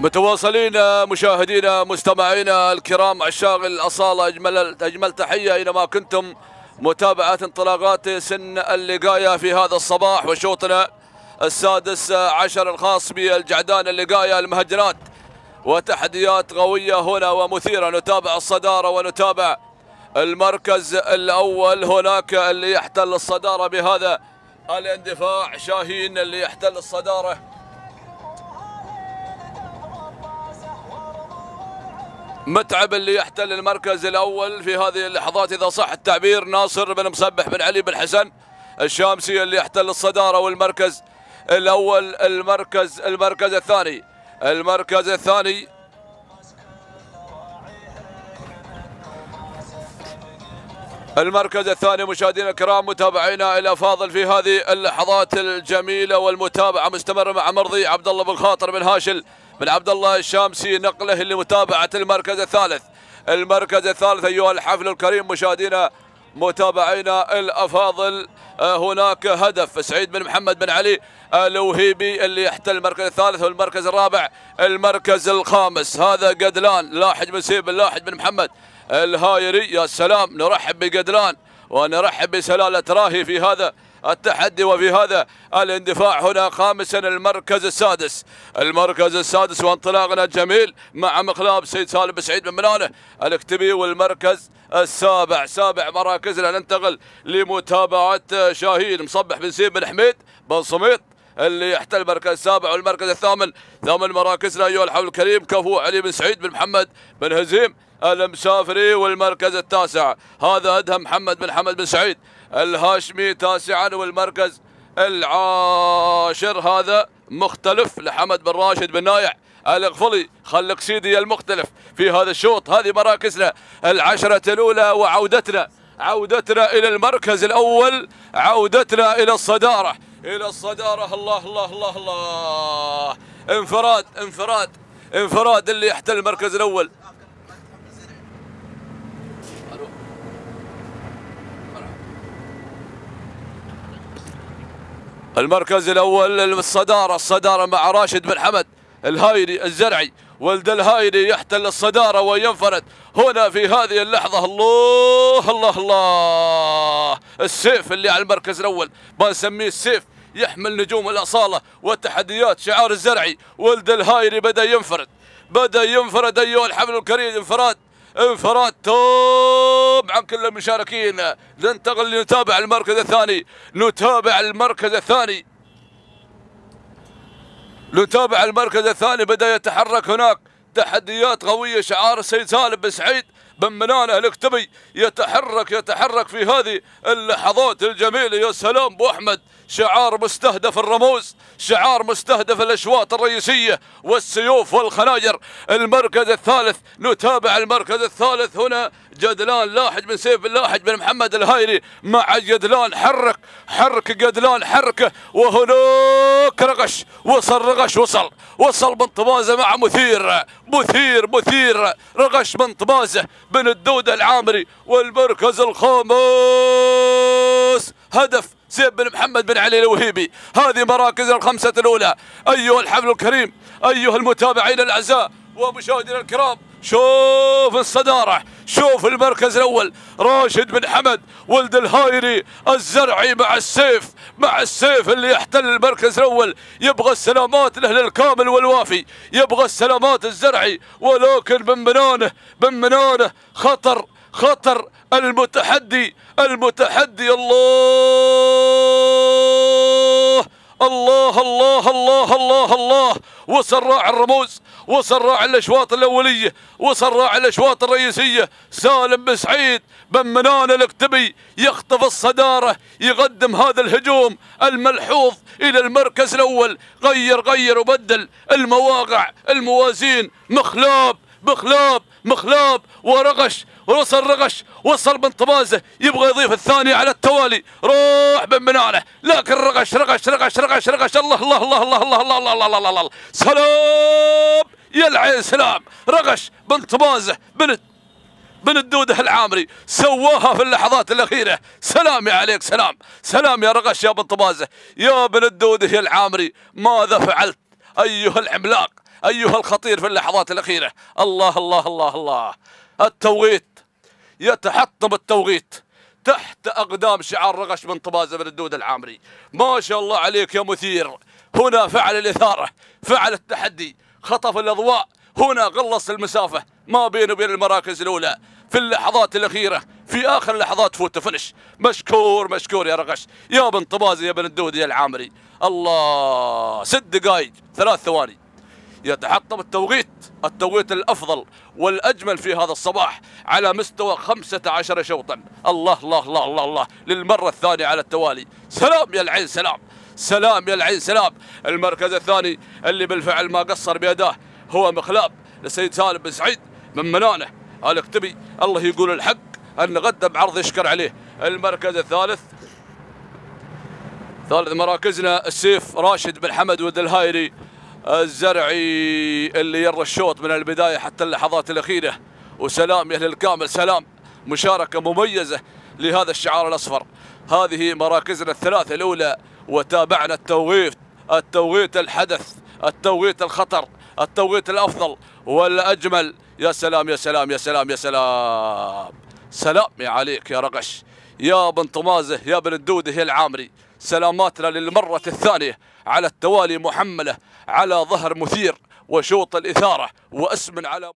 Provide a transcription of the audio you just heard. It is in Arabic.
متواصلين مشاهدينا مستمعينا الكرام عشاق الأصالة أجمل أجمل تحية أينما كنتم. متابعة انطلاقات سن اللقاية في هذا الصباح وشوطنا السادس عشر الخاص بالجعدان اللقاية المهجنات وتحديات قوية هنا ومثيرة. نتابع الصدارة ونتابع المركز الأول. هناك اللي يحتل الصدارة بهذا الاندفاع. شاهين اللي يحتل الصدارة. متعب اللي يحتل المركز الأول في هذه اللحظات إذا صح التعبير ناصر بن مصبح بن علي بن حسن الشامسي اللي يحتل الصدارة والمركز الأول المركز المركز الثاني المركز الثاني. المركز الثاني مشاهدينا الكرام متابعينا الافاضل في هذه اللحظات الجميلة والمتابعة مستمره مع مرضي عبد الله بن خاطر بن هاشل بن عبد الله الشامسي نقله لمتابعة المركز الثالث. المركز الثالث أيها الحفل الكريم مشاهدينا متابعينا الأفاضل. هناك هدف. سعيد بن محمد بن علي الوهيبي اللي يحتل المركز الثالث والمركز الرابع المركز الخامس. هذا قدلان لاحج بن سيب لاحج بن محمد الهايري. يا سلام نرحب بقدلان. ونرحب بسلالة راهي في هذا التحدي وفي هذا الاندفاع هنا خامسا المركز السادس. المركز السادس وانطلاقنا جميل مع مخلاب سيد سالم سعيد بن منانه. الاكتبي والمركز السابع. سابع مراكزنا. ننتقل لمتابعة شاهين. مصبح بن سيب بن حميد بن صميط اللي يحتل المركز السابع والمركز الثامن. ثامن مراكزنا أيها الحول الكريم كفو علي بن سعيد بن محمد بن هزيم. المسافري والمركز التاسع. هذا أدهم محمد بن حمد بن سعيد. الهاشمي تاسعا والمركز العاشر. هذا مختلف لحمد بن راشد بن نايع الغفلي خلق سيدي المختلف في هذا الشوط. هذه مراكزنا العشرة الأولى وعودتنا عودتنا إلى المركز الأول عودتنا إلى الصدارة. إلى الصدارة. الله الله الله الله. انفراد انفراد انفراد اللي يحتل المركز الأول. المركز الأول الصداره الصدارة مع راشد بن حمد الهايري الزرعي ولد الهايري يحتل الصدارة وينفرد. هنا في هذه اللحظة الله الله الله السيف اللي على المركز الأول ما نسميه السيف يحمل نجوم الأصالة والتحديات. شعار الزرعي ولد الهايري بدأ ينفرد بدأ ينفرد أيها الحفل الكريم انفراد. انفراد توب عن كل المشاركين. ننتقل لنتابع المركز الثاني. نتابع المركز الثاني. نتابع المركز الثاني. بدأ يتحرك هناك. تحديات قوية. شعار السيد سالم بن سعيد. بن منانه الاكتبي يتحرك يتحرك في هذه اللحظات الجميلة. يا سلام أبو أحمد شعار مستهدف الرموز شعار مستهدف الأشواط الرئيسية والسيوف والخناجر. المركز الثالث نتابع المركز الثالث هنا. جدلان لاحج بن سيف بن لاحج بن محمد الهايري مع جدلان حرك حرك جدلان حركة وهناك رغش وصل رغش وصل وصل بن طبازه مع مثير. مثير مثير رغش بن طبازه بن الدوده العامري والمركز الخامس. هدف زيد بن محمد بن علي الوهيبي. هذه مراكز الخمسة الأولى. أيها الحفل الكريم أيها المتابعين الأعزاء ومشاهدينا الكرام شوف الصدارة شوف المركز الأول. راشد بن حمد ولد الهايري الزرعي مع السيف مع السيف اللي يحتل المركز الأول. يبغى السلامات له للكامل والوافي. يبغى السلامات الزرعي ولكن بن منانه بن منانه خطر خطر المتحدي المتحدي الله. الله الله الله الله الله. وصل راعي الرموز وصل راعي الأشواط الأولية وصل راعي الأشواط الرئيسية. سالم بن سعيد بن منان الأكتبي يخطف الصدارة يقدم هذا الهجوم الملحوظ إلى المركز الأول. غير غير وبدل المواقع الموازين. مخلاب مخلاب مخلاب. ورغش وصل رغش وصل بن طبازه يبغى يضيف الثاني على التوالي روح بن منانه لكن رغش رغش رغش رغش رغش الله الله الله الله الله الله الله الله الله الله سلام يا العين سلام رغش بن طبازه بن بن الدوده العامري سواها في اللحظات الاخيره سلام يا عليك سلام سلام يا رغش يا بن طبازه يا بن الدوده العامري ماذا فعلت ايها العملاق أيها الخطير في اللحظات الأخيرة الله الله الله الله التوقيت يتحطم التوقيت تحت أقدام شعار رغش من طبازة بن الدود العامري. ما شاء الله عليك يا مثير. هنا فعل الإثارة فعل التحدي خطف الأضواء. هنا غلص المسافة. ما بينه وبين المراكز الأولى. في اللحظات الأخيرة في آخر لحظات فوت فنش مشكور مشكور يا رغش. يا بن طبازي يا بن الدود يا العامري. الله ست دقائق ثلاث ثواني. يتحطم التوقيت التوقيت الأفضل والأجمل في هذا الصباح على مستوى خمسة عشر شوطا. الله الله الله الله الله. للمرة الثانية على التوالي. سلام يا العين سلام. سلام يا العين سلام. المركز الثاني اللي بالفعل ما قصر بيداه هو مخلاب لسيد سالم بن سعيد من منانه. الاكتبي الله يقول الحق أن قدم عرض يشكر عليه. المركز الثالث ثالث مراكزنا السيف راشد بن حمد ود الهايري الزرعي اللي يرى الشوط من البداية حتى اللحظات الأخيرة. وسلام يا أهل الكامل سلام. مشاركة مميزة لهذا الشعار الأصفر. هذه مراكزنا الثلاثة الأولى وتابعنا التوقيت التوقيت الحدث التوقيت الخطر التوقيت الأفضل والأجمل. يا سلام يا سلام يا سلام يا سلام. سلام يا عليك يا رقش. يا بن طمازه يا بن الدودة يا العامري. سلاماتنا للمرة الثانية على التوالي محملة على ظهر مثير وشوط الإثارة واسم على